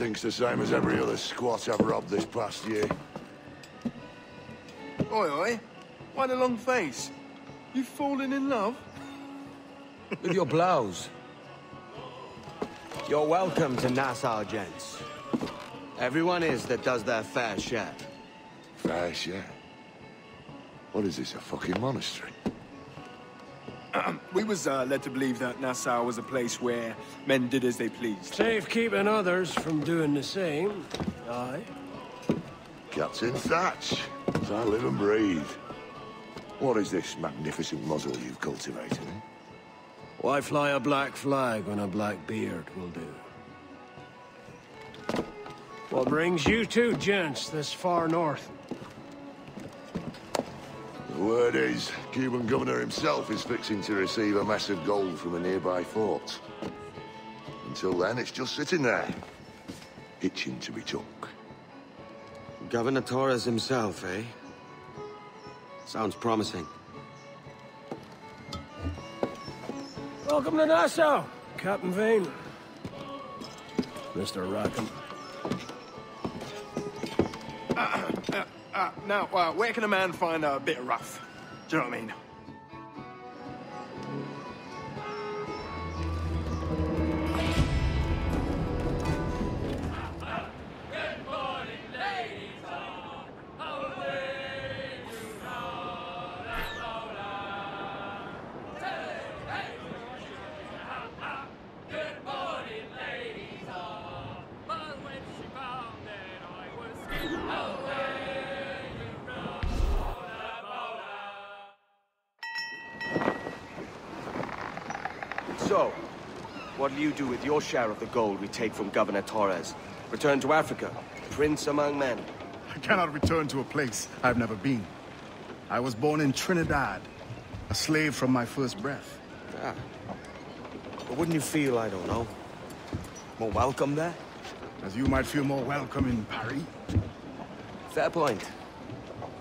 stinks the same as every other squat I've robbed this past year. Oi, oi. Why the long face? You fallen in love? With your blouse. You're welcome to Nassau, gents. Everyone is that does their fair share. Fair share. What is this, a fucking monastery? We was uh, led to believe that Nassau was a place where men did as they pleased. Safe keeping others from doing the same. Aye. Captain Thatch, as I live and breathe. What is this magnificent muzzle you've cultivated, eh? Why fly a black flag when a black beard will do? What brings you two gents this far north? The word is, Cuban governor himself is fixing to receive a mess of gold from a nearby fort. Until then, it's just sitting there, itching to be took. Governor Torres himself, eh? Sounds promising. Welcome to Nassau, Captain Vane. Mr. Rackham. Uh, now, uh, where can a man find a bit of rough? Do you know what I mean? So, what'll you do with your share of the gold we take from Governor Torres? Return to Africa, prince among men. I cannot return to a place I've never been. I was born in Trinidad, a slave from my first breath. Ah. But wouldn't you feel, I don't know, more welcome there? As you might feel more welcome in Paris. Fair point.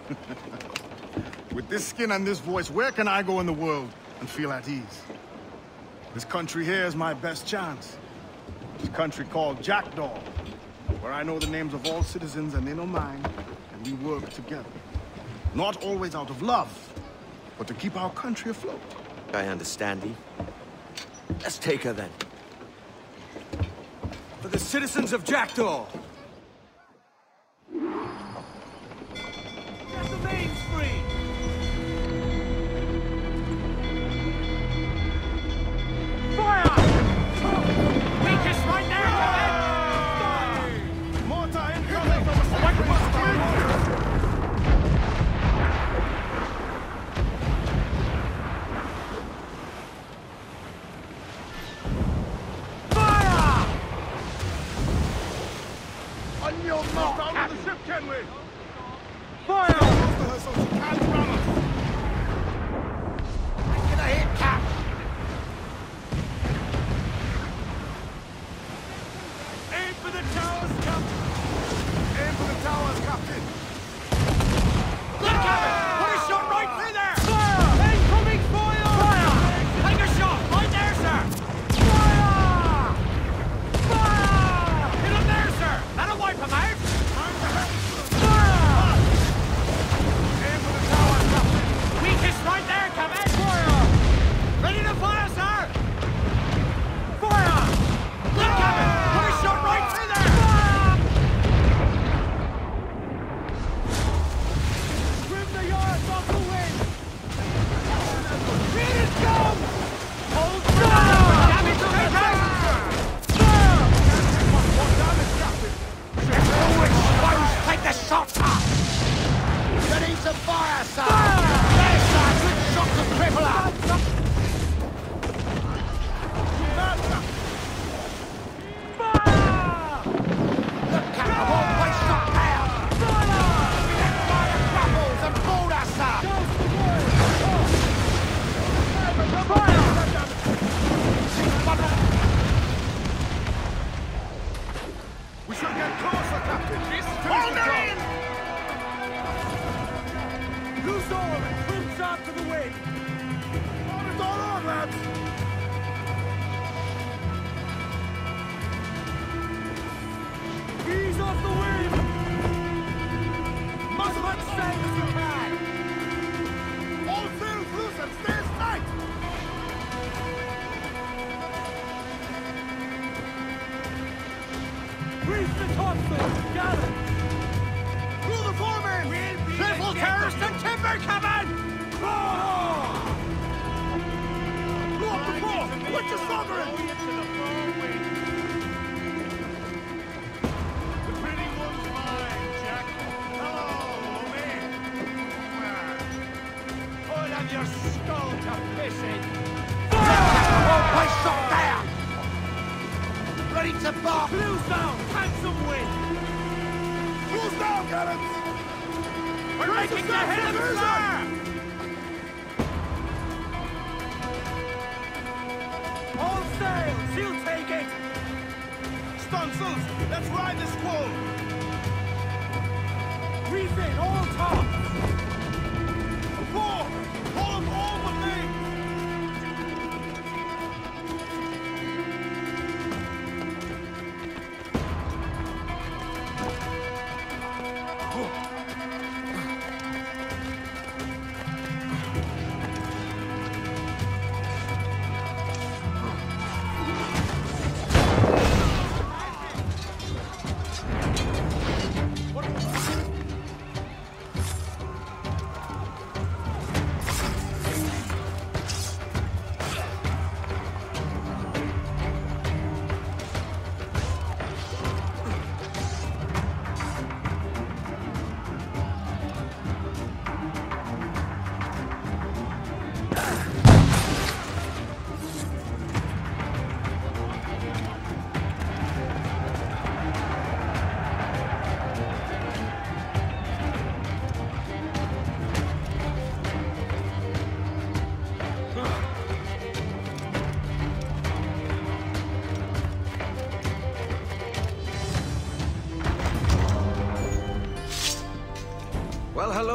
With this skin and this voice, where can I go in the world and feel at ease? This country here is my best chance. This country called Jackdaw, where I know the names of all citizens and they know mine, and we work together. Not always out of love, but to keep our country afloat. I understand thee. Let's take her then. For the citizens of Jackdaw! Let's ride this squall. Reef in, all tops!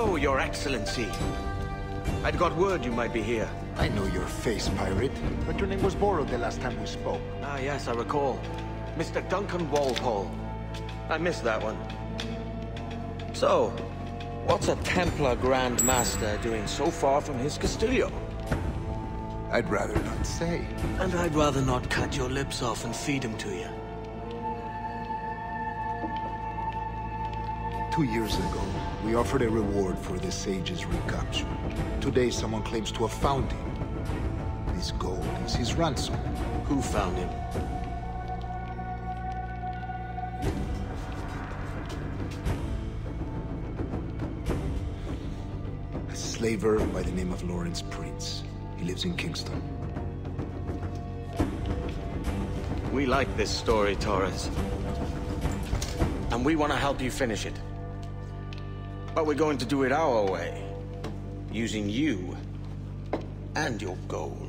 Hello, Your Excellency. I'd got word you might be here. I know your face, pirate, but your name was borrowed the last time we spoke. Ah, yes, I recall. Mr. Duncan Walpole. I missed that one. So, what's a Templar Grand Master doing so far from his Castillo? I'd rather not say. And I'd rather not cut your lips off and feed him to you. Two years ago, we offered a reward for the sage's recapture. Today, someone claims to have found him. This gold is his ransom. Who found him? A slaver by the name of Laurens Prins. He lives in Kingston. We like this story, Torres. And we want to help you finish it. But we're going to do it our way. Using you and your gold.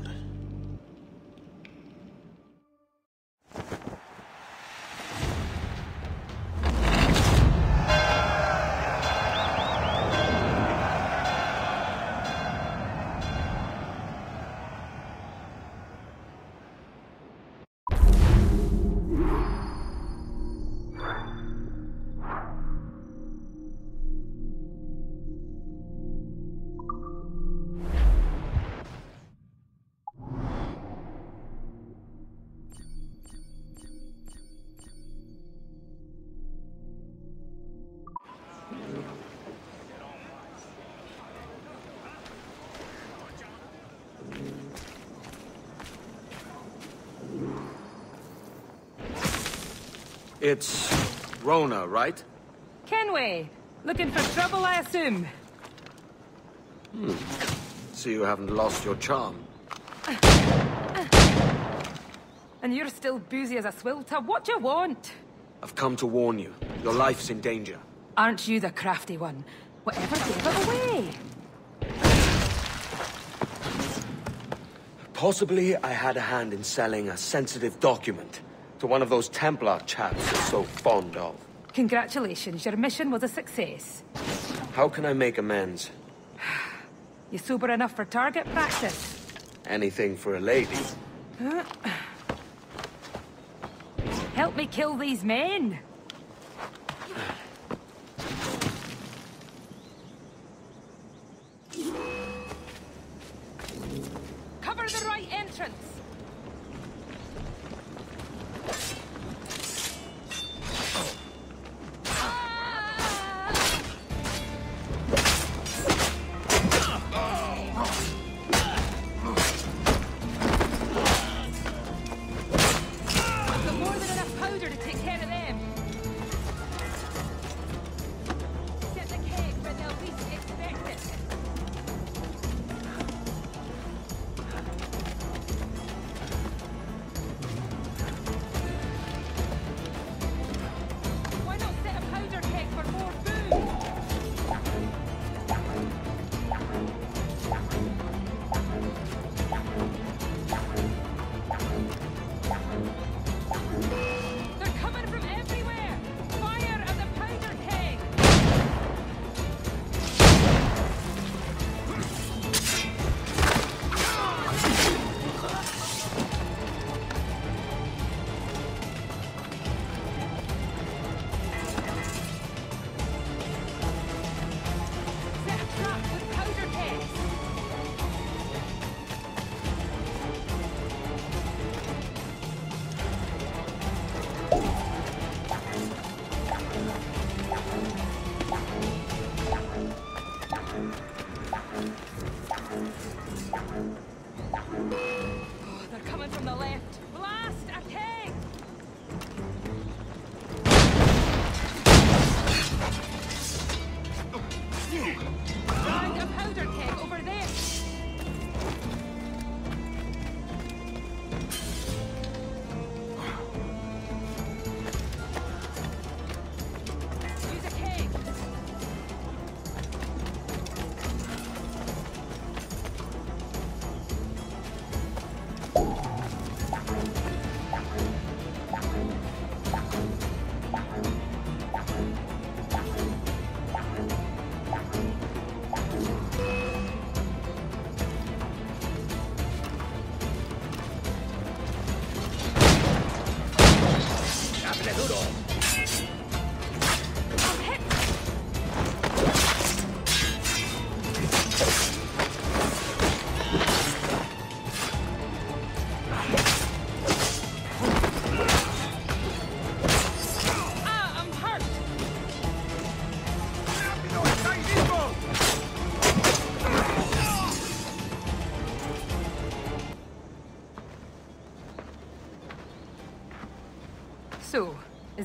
It's Rhona, right? Kenway, looking for trouble, I assume. Hmm. So you haven't lost your charm. And you're still boozy as a swilter. What do you want? I've come to warn you. Your life's in danger. Aren't you the crafty one? Whatever gave it away? Possibly I had a hand in selling a sensitive document to one of those Templar chaps you're so fond of. Congratulations, your mission was a success. How can I make amends? You sober enough for target practice? Anything for a lady. Help me kill these men.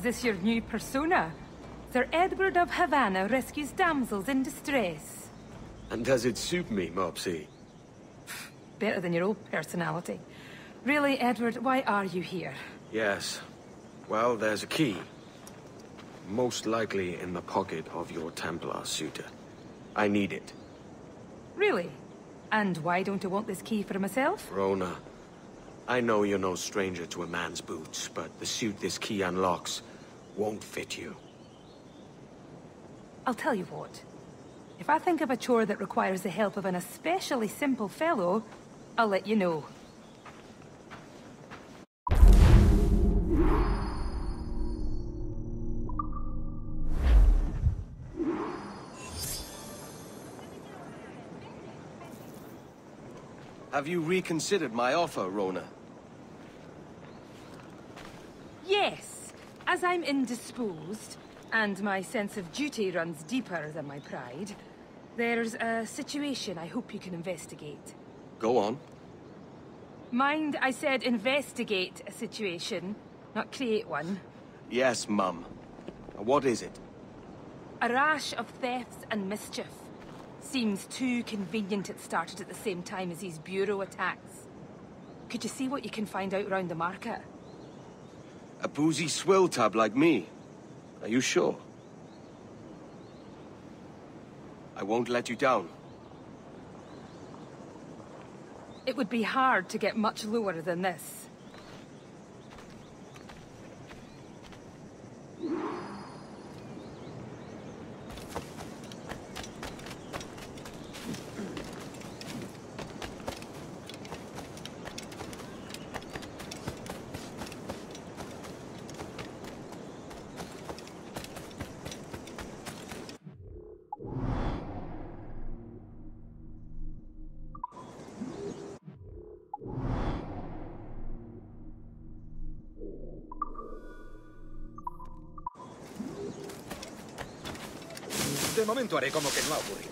Is this your new persona? Sir Edward of Havana rescues damsels in distress. And does it suit me, Mopsy? Better than your old personality. Really, Edward, why are you here? Yes. Well, there's a key. Most likely in the pocket of your Templar suitor. I need it. Really? And why don't I want this key for myself? Rhona, I know you're no stranger to a man's boots, but the suit this key unlocks won't fit you. I'll tell you what. If I think of a chore that requires the help of an especially simple fellow, I'll let you know. Have you reconsidered my offer, Rhona? Yes, as I'm indisposed, and my sense of duty runs deeper than my pride, there's a situation I hope you can investigate. Go on. Mind, I said investigate a situation, not create one. Yes, Mum. What is it? A rash of thefts and mischief. Seems too convenient it started at the same time as these bureau attacks. Could you see what you can find out round the market? A boozy swill tub like me. Are you sure? I won't let you down. It would be hard to get much lower than this. Momento haré como que no ha ocurrido.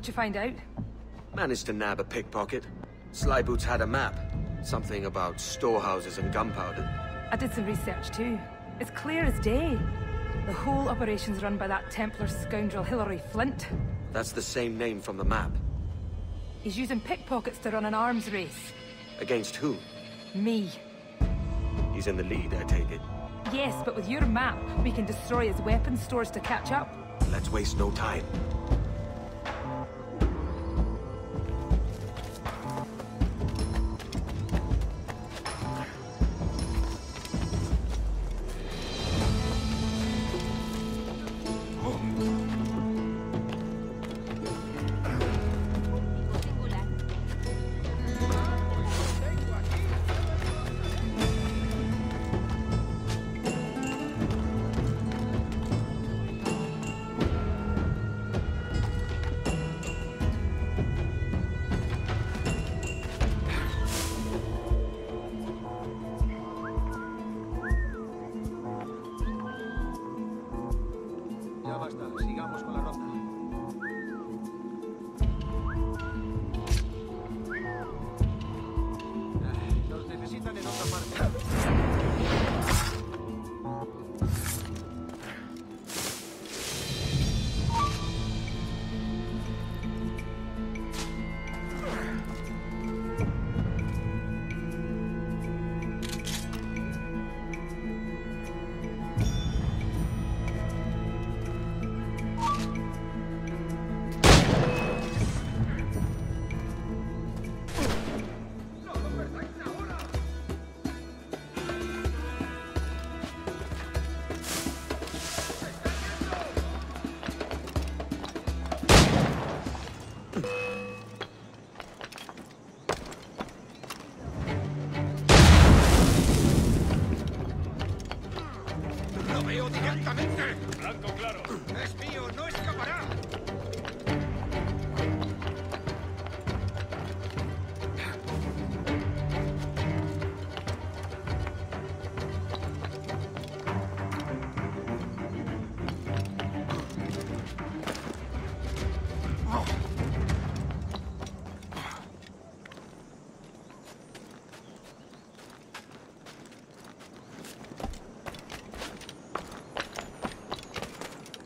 What'd you find out? Managed to nab a pickpocket. Slyboots had a map. Something about storehouses and gunpowder. I did some research too. It's clear as day. The whole operation's run by that Templar scoundrel Hilary Flint. That's the same name from the map. He's using pickpockets to run an arms race. Against who? Me. He's in the lead, I take it. Yes, but with your map, we can destroy his weapon stores to catch up. Let's waste no time.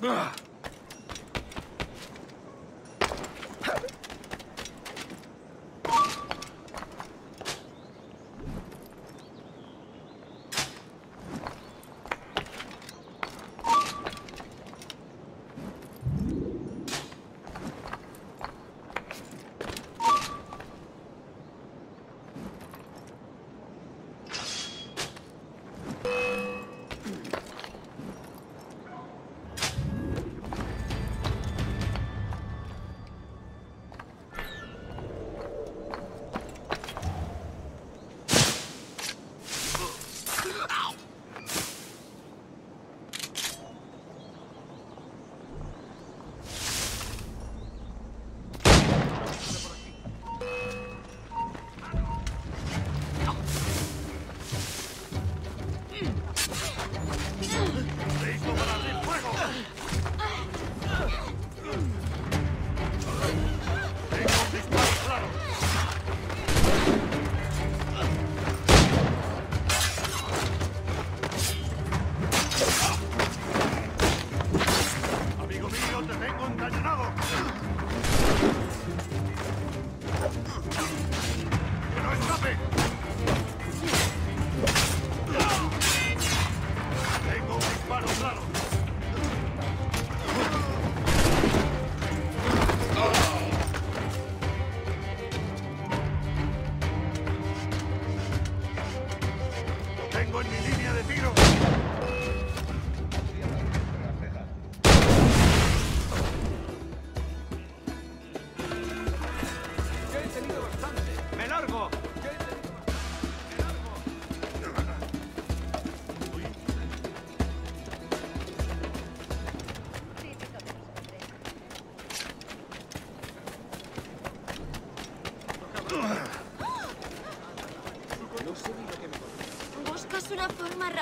Amigo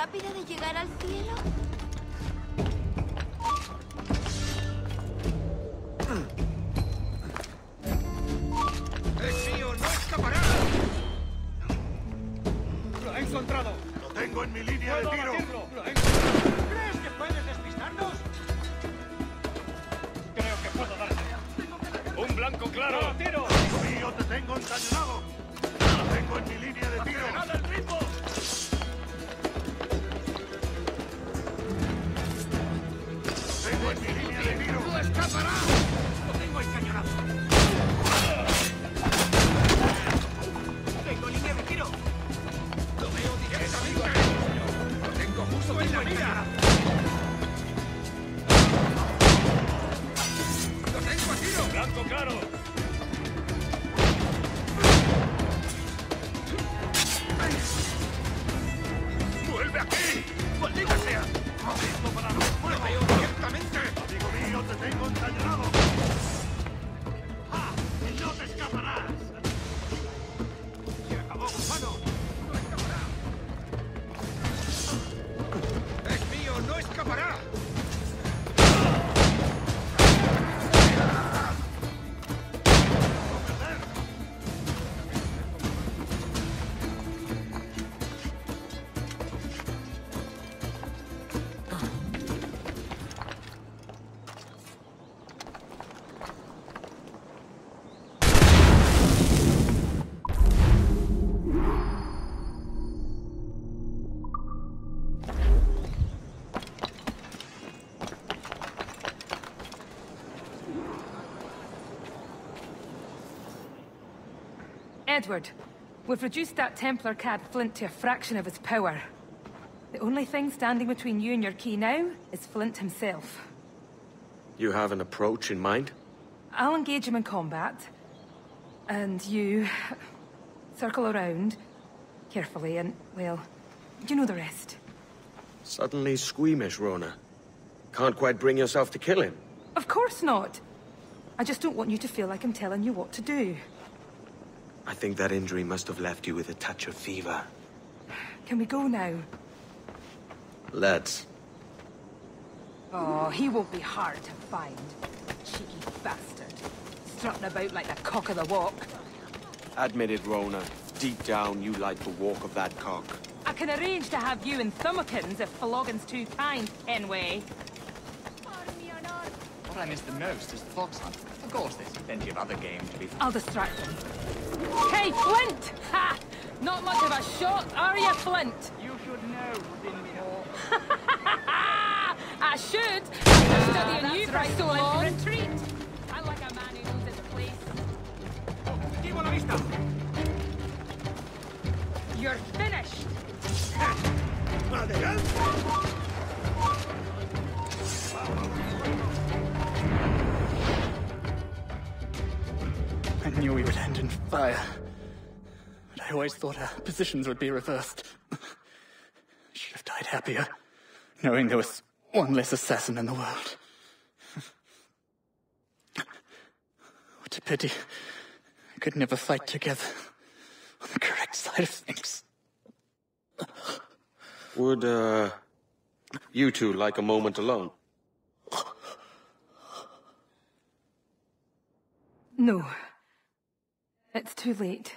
rápida de llegar al cielo? Edward, we've reduced that Templar cad Flint to a fraction of his power. The only thing standing between you and your key now is Flint himself. You have an approach in mind? I'll engage him in combat. And you... circle around, carefully, and, well, you know the rest. Suddenly squeamish, Rhona. Can't quite bring yourself to kill him. Of course not! I just don't want you to feel like I'm telling you what to do. I think that injury must have left you with a touch of fever. Can we go now? Let's. Oh, he won't be hard to find. Cheeky bastard. Strutting about like the cock of the walk. Admit it, Rhona. Deep down, you like the walk of that cock. I can arrange to have you and Thumbikins if Floggin's too kind, Kenway. What I miss the most is the fox hunt. Of course, there's plenty of other game to be I'll distract him. Hey, Flint! Ha! Not much of a shot, are you, Flint? You should know, Dinsmore. I should. After studying you for so long. Retreat. I like a man who knows his place. Oh, ¡Llevo la vista! You're finished. Fire. But I always thought our positions would be reversed. I should have died happier, knowing there was one less assassin in the world. What a pity. We could never fight together on the correct side of things. Would, uh... You two like a moment alone? No. It's too late.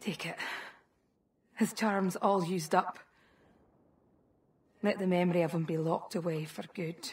Take it. His charm's all used up. Let the memory of him be locked away for good.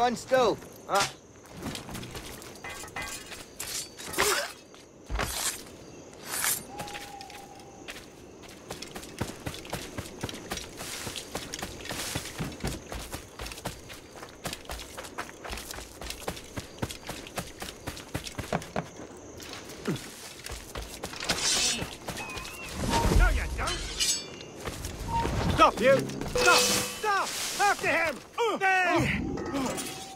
Stand still. Uh, No, you don't! Stop, you! Stop! After him! Uh. There!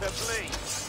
To bleed.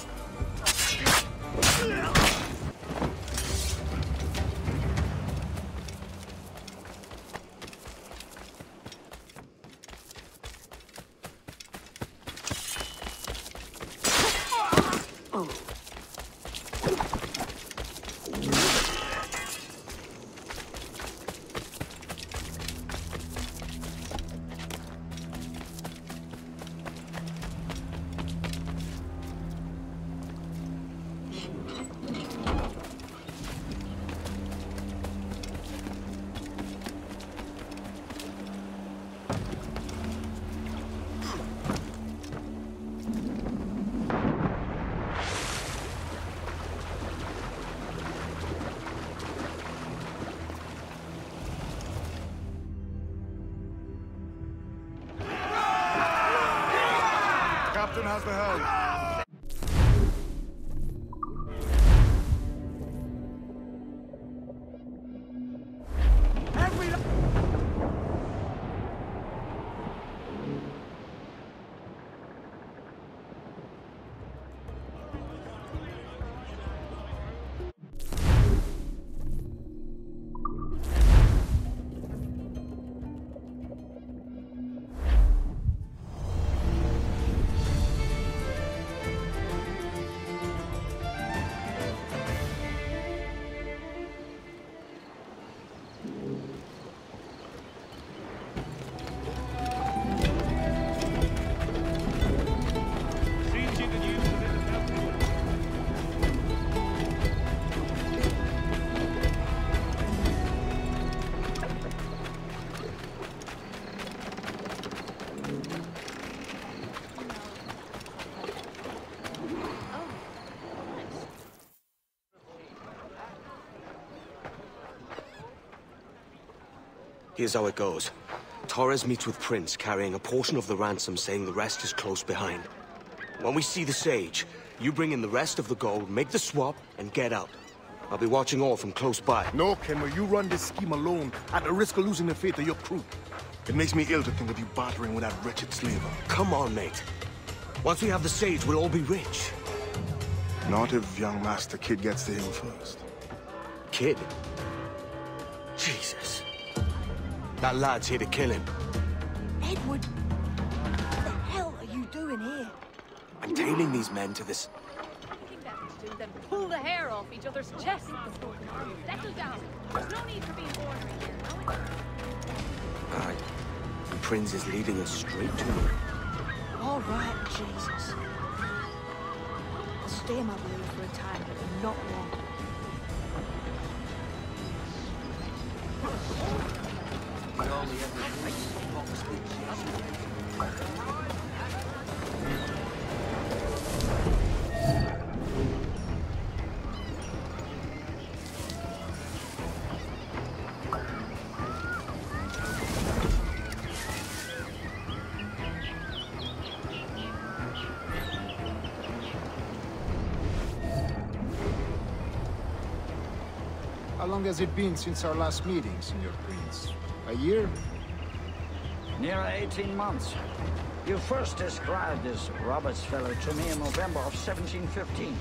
Captain the helm. Here's how it goes. Torres meets with Prins, carrying a portion of the ransom, saying the rest is close behind. When we see the Sage, you bring in the rest of the gold, make the swap, and get out. I'll be watching all from close by. No, Kenway, you run this scheme alone, at the risk of losing the faith of your crew. It makes me ill to think of you bartering with that wretched slaver. Come on, mate. Once we have the Sage, we'll all be rich. Not if young Master Kidd gets to him first. Kidd? That lad's here to kill him. Edward, what the hell are you doing here? I'm tailing these men to this... to then pull the hair off each other's chests. Settle down. There's no need for being ornery here, no? Aye. And Prins is leading us straight to him. All right, Jesus. I'll stay in my room for a time, but not long. Long has it been since our last meeting, Senor Prins? A year? Near 18 months. You first described this Roberts fellow to me in November of 1715.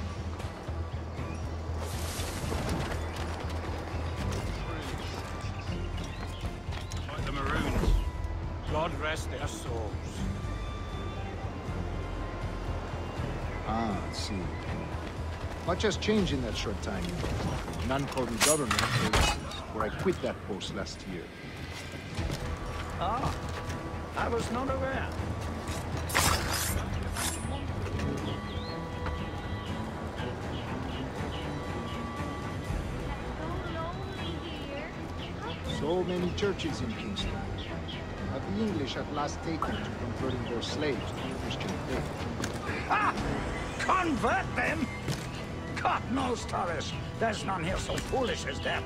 Like the Maroons. God rest their souls. Ah, I see. Much has changed in that short time. None called me government, where I quit that post last year. Ah, I was not aware. So many churches in Kingston. Have the English at last taken to converting their slaves to the Christian faith? Ha! Convert them? God knows, Torres. There's none here so foolish as that.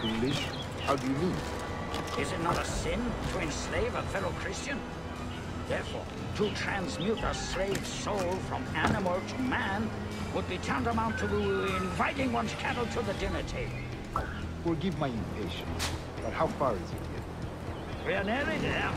Foolish? How do you mean? Is it not a sin to enslave a fellow Christian? Therefore, to transmute a slave soul from animal to man would be tantamount to inviting one's cattle to the dinner table. Forgive my impatience, but how far is it yet? We're nearly there.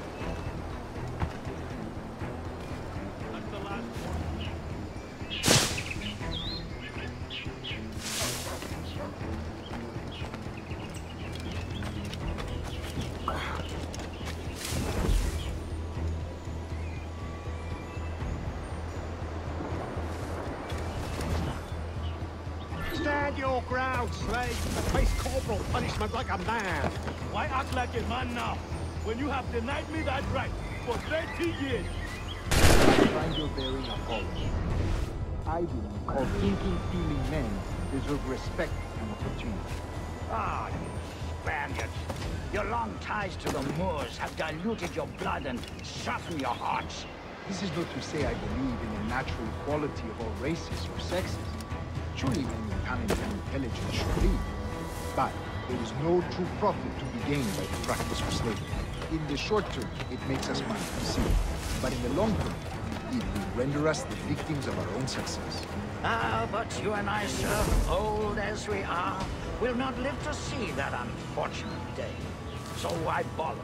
Denied me that right for 30 years? Find your bearing apology. I believe all thinking, feeling men deserve respect and opportunity. Ah, you Spaniards. Your long ties to the Moors have diluted your blood and softened your hearts. This is not to say I believe in the natural equality of all races or sexes. Surely men with talent and intelligence should lead. But there is no true profit to be gained by the practice of slavery. In the short term, it makes us money, see. But in the long term, it will render us the victims of our own success. Ah, but you and I, sir, old as we are, will not live to see that unfortunate day. So why bother?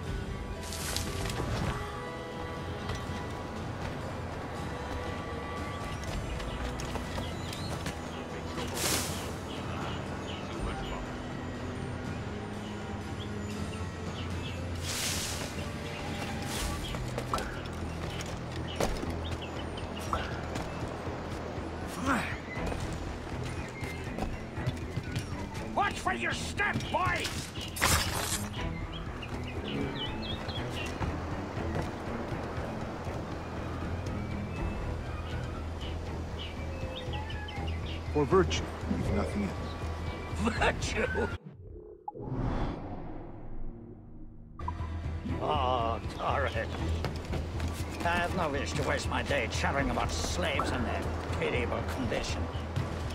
Day chattering about slaves and their pitiable condition.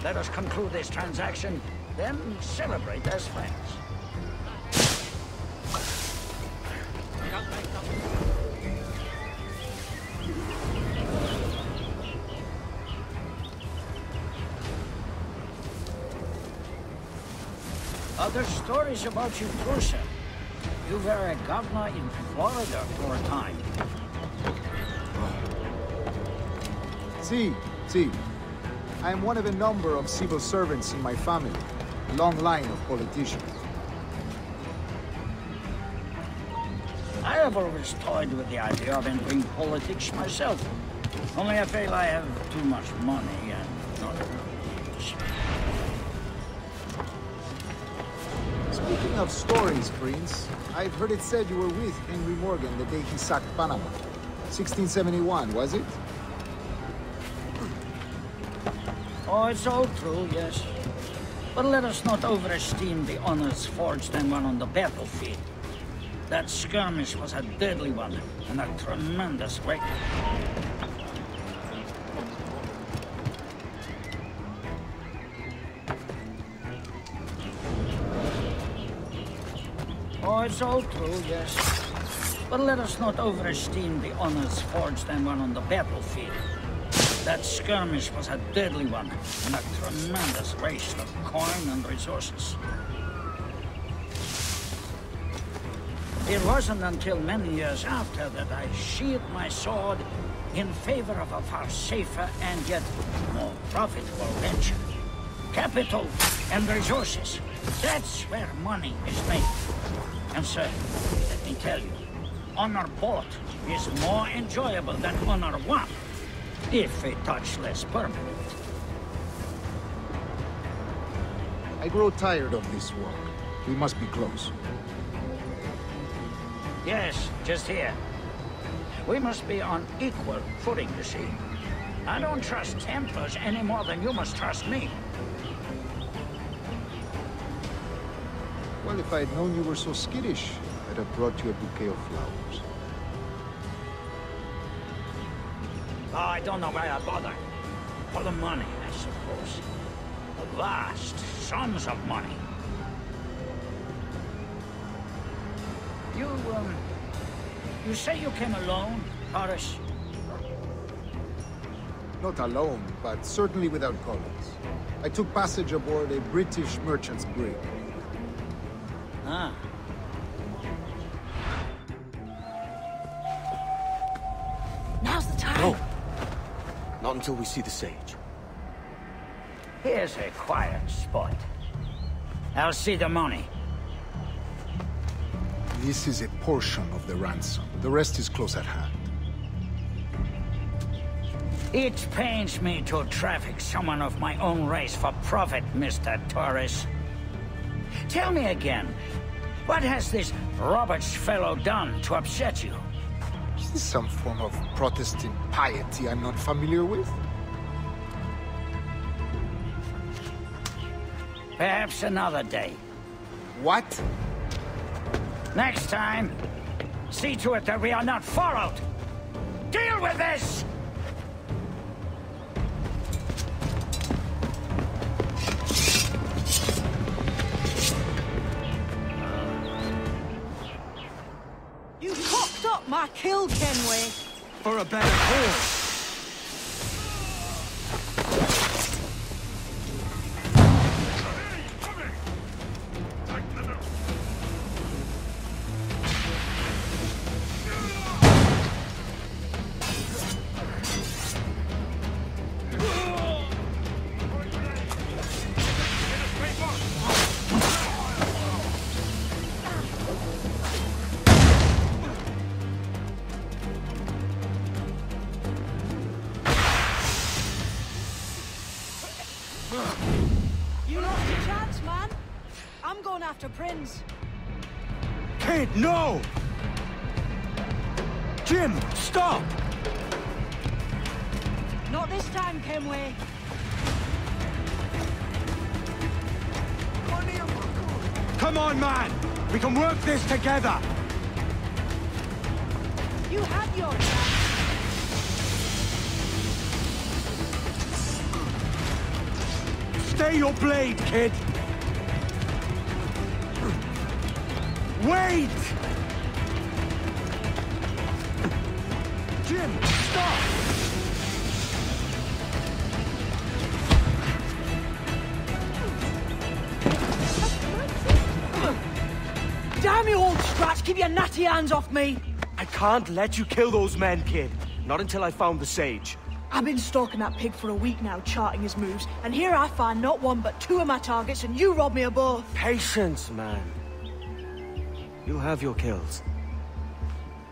Let us conclude this transaction, then celebrate as friends. Other stories about you, sir. You were a governor in Florida for a time. See, see. I am one of a number of civil servants in my family. A long line of politicians. I have always toyed with the idea of entering politics myself. Only I feel I have too much money and not enough. Speaking of stories, Prins, I've heard it said you were with Henry Morgan the day he sacked Panama. 1671, was it? Oh, it's all true, yes. But let us not overesteem the honors forged and won on the battlefield. That skirmish was a deadly one, and a tremendous weight. Oh, it's all true, yes. But let us not overesteem the honors forged and won on the battlefield. That skirmish was a deadly one, and a tremendous waste of coin and resources. It wasn't until many years after that I sheathed my sword in favor of a far safer and yet more profitable venture. Capital and resources. That's where money is made. And sir, let me tell you, honor bought is more enjoyable than honor won, if a touch less permanent. I grow tired of this work. We must be close. Yes, just here. We must be on equal footing, you see. I don't trust Templars any more than you must trust me. Well, if I had known you were so skittish, I'd have brought you a bouquet of flowers. I don't know why I bother. For the money, I suppose. The vast sums of money. You, um... You say you came alone, Torres? Not alone, but certainly without colleagues. I took passage aboard a British merchant's brig. Ah. Not until we see the sage. Here's a quiet spot. I'll see the money. This is a portion of the ransom. The rest is close at hand. It pains me to traffic someone of my own race for profit, Mr. Torres. Tell me again, what has this Roberts fellow done to upset you? Is this some form of Protestant piety I'm not familiar with? Perhaps another day. What? Next time, see to it that we are not followed. Deal with this! For a better cause. You had your chance. Stay your blade, kid! Wait! Jim, stop! Scratch! Keep your natty hands off me! I can't let you kill those men, kid. Not until I found the sage. I've been stalking that pig for a week now, charting his moves, and here I find not one but two of my targets, and you rob me of both. Patience, man. You'll have your kills.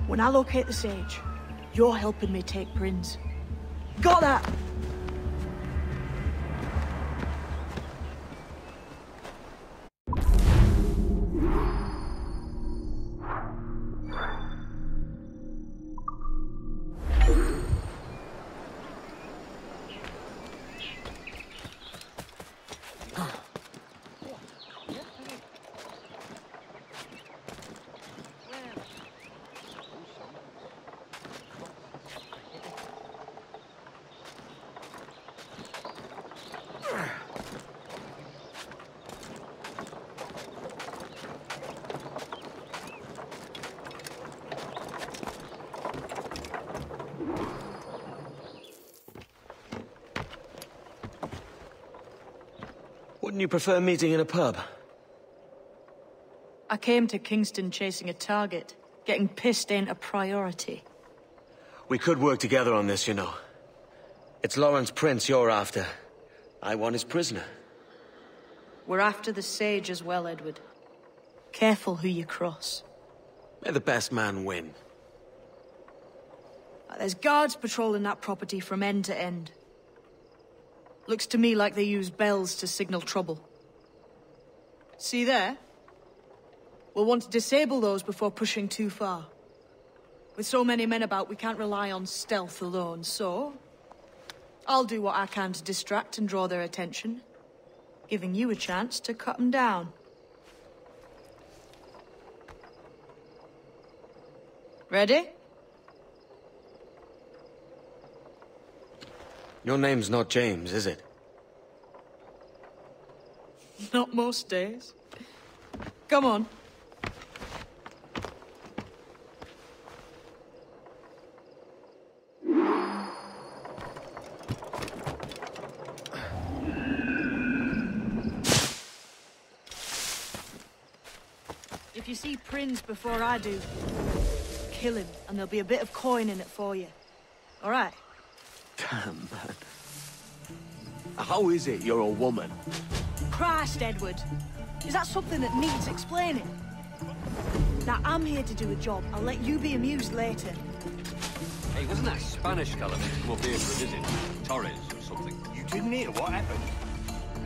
When I locate the sage, you're helping me take Prins. Got that? Wouldn't you prefer meeting in a pub? I came to Kingston chasing a target. Getting pissed ain't a priority. We could work together on this, you know. It's Laurens Prins you're after. I want his prisoner. We're after the sage as well, Edward. Careful who you cross. May the best man win. There's guards patrolling that property from end to end. Looks to me like they use bells to signal trouble. See there? We'll want to disable those before pushing too far. With so many men about, we can't rely on stealth alone, so... I'll do what I can to distract and draw their attention, giving you a chance to cut them down. Ready? Your name's not James, is it? Not most days. Come on. If you see Prins before I do, kill him, and there'll be a bit of coin in it for you. All right? Damn, man. How is it you're a woman? Christ, Edward. Is that something that needs explaining? Now, I'm here to do a job. I'll let you be amused later. Hey, wasn't that Spanish fella meant to come up here for a visit? Torres or something? You didn't hear what happened?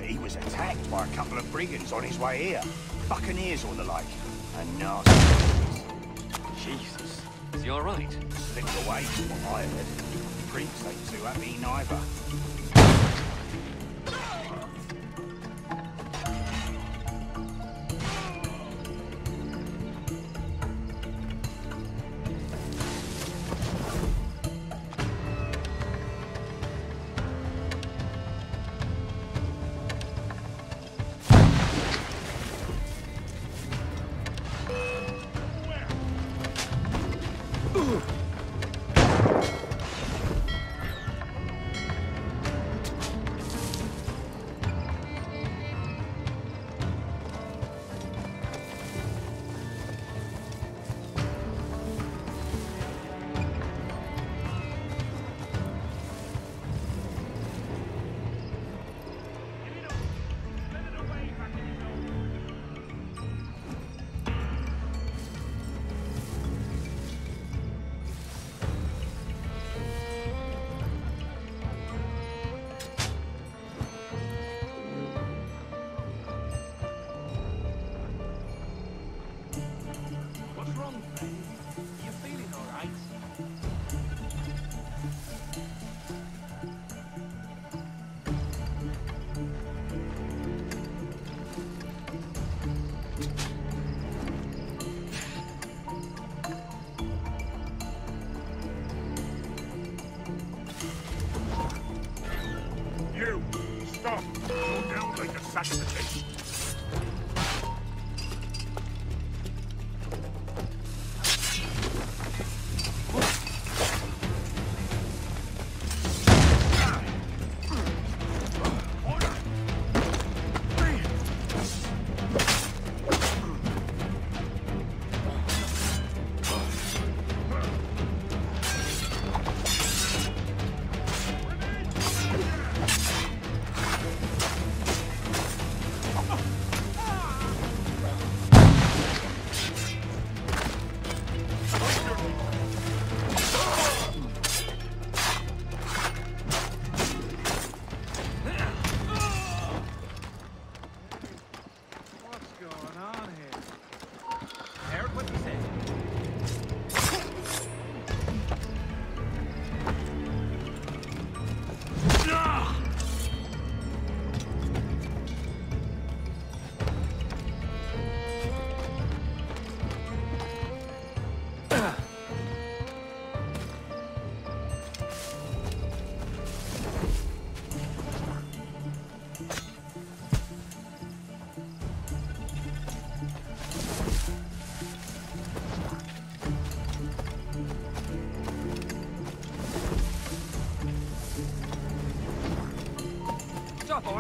He was attacked by a couple of brigands on his way here. Buccaneers or the like. And nasty. Jesus. Is he alright? Slipped away from what I heard. Prins ain't too me neither.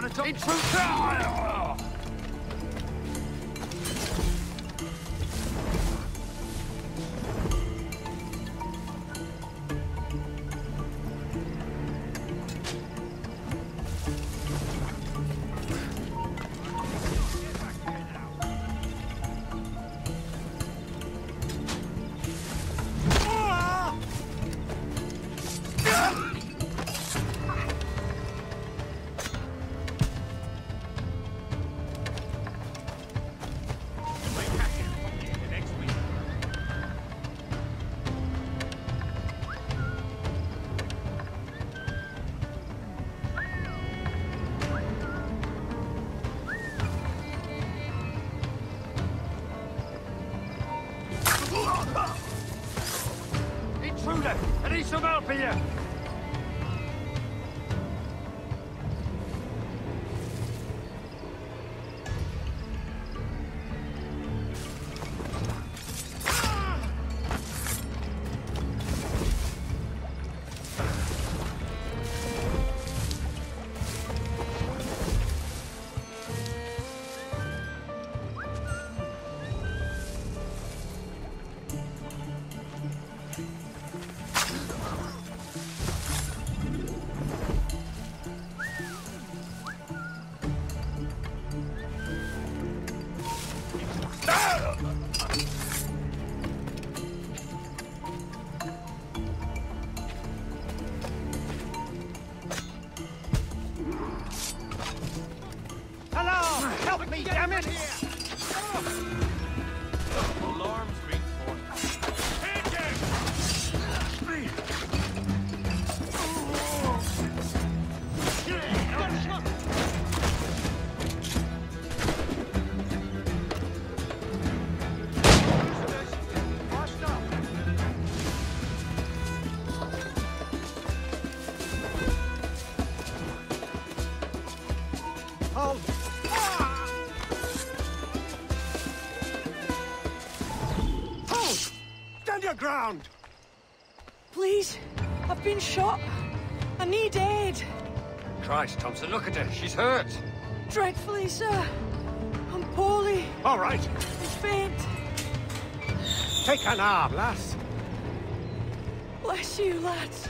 Want to talk. Intruder! Been shot. I need aid. Christ, Thompson, look at her. She's hurt. Dreadfully, sir. I'm poorly. All right. I faint. Take an arm, lass. Bless you, lads.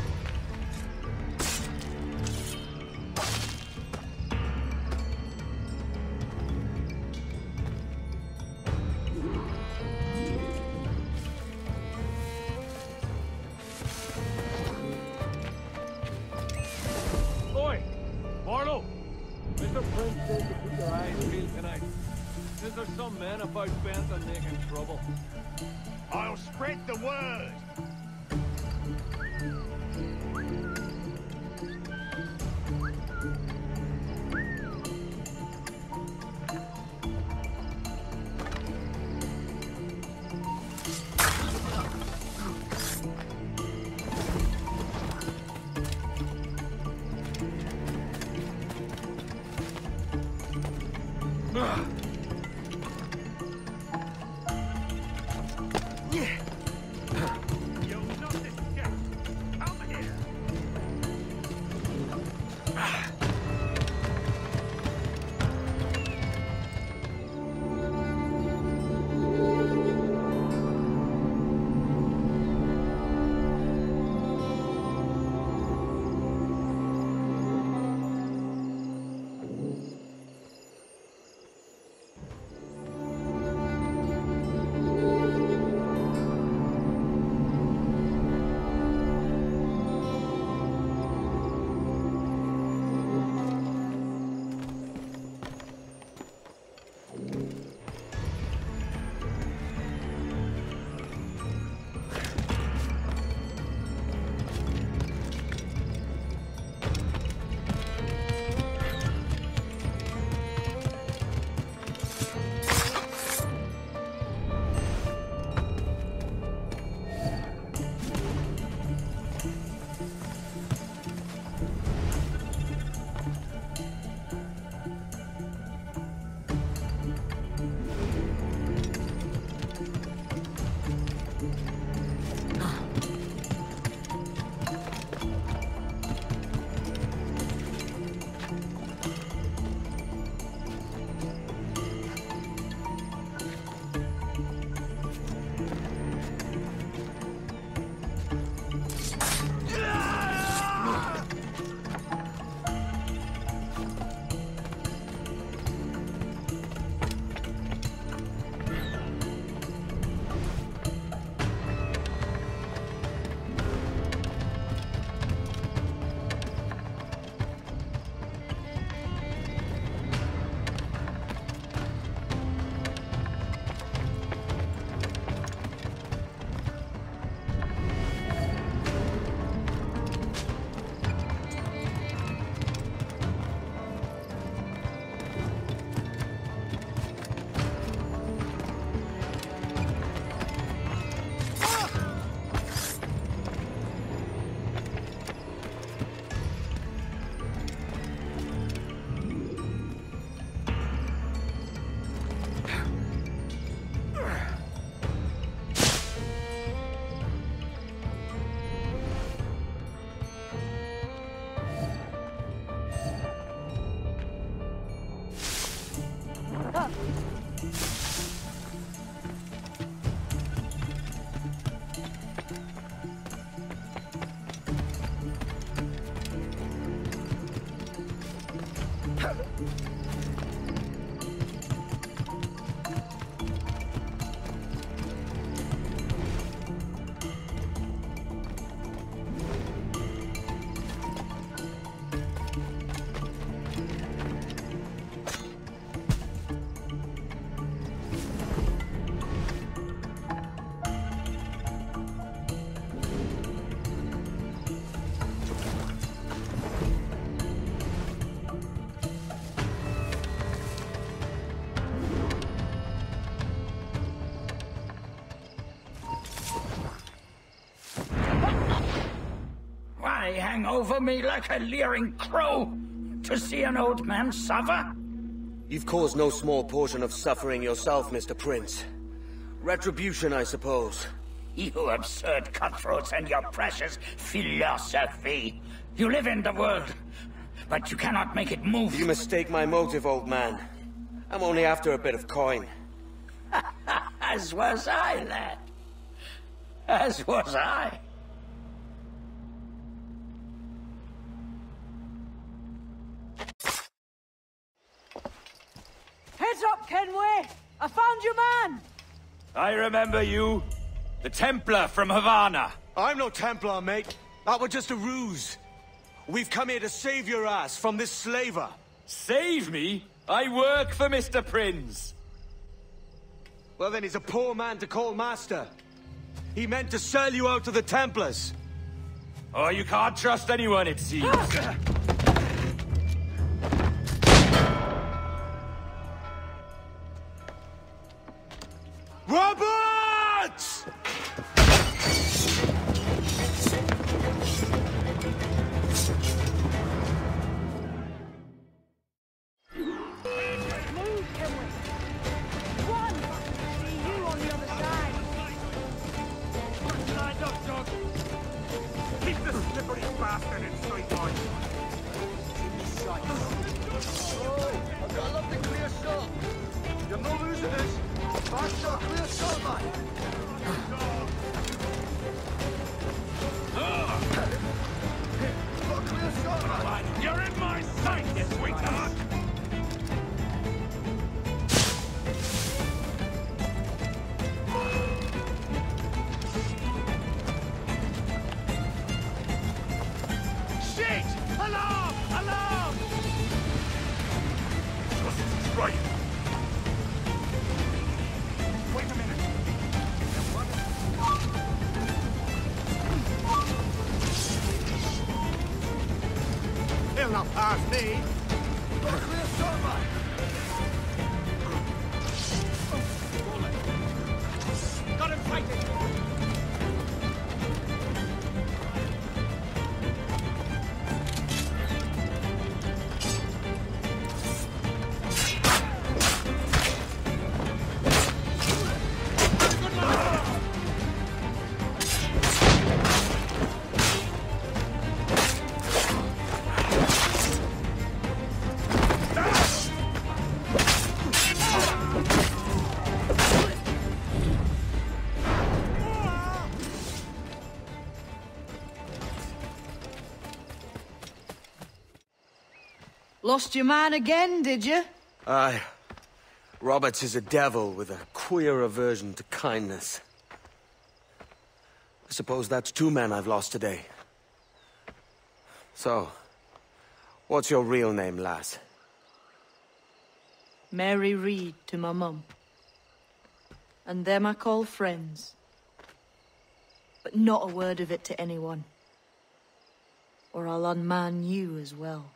Hang over me like a leering crow to see an old man suffer? You've caused no small portion of suffering yourself, Mr. Prins. Retribution, I suppose. You absurd cutthroats and your precious philosophy. You live in the world, but you cannot make it move. You mistake my motive, old man. I'm only after a bit of coin. As was I, lad. As was I. Kenway! I found your man! I remember you. The Templar from Havana. I'm no Templar, mate. That was just a ruse. We've come here to save your ass from this slaver. Save me? I work for Mr. Prins. Well, then he's a poor man to call master. He meant to sell you out to the Templars. Oh, you can't trust anyone, it seems. Roberts! Pass me. Lost your man again, did you? Aye. Roberts is a devil with a queer aversion to kindness. I suppose that's two men I've lost today. So, what's your real name, lass? Mary Read to my mum. And them I call friends. But not a word of it to anyone. Or I'll unman you as well.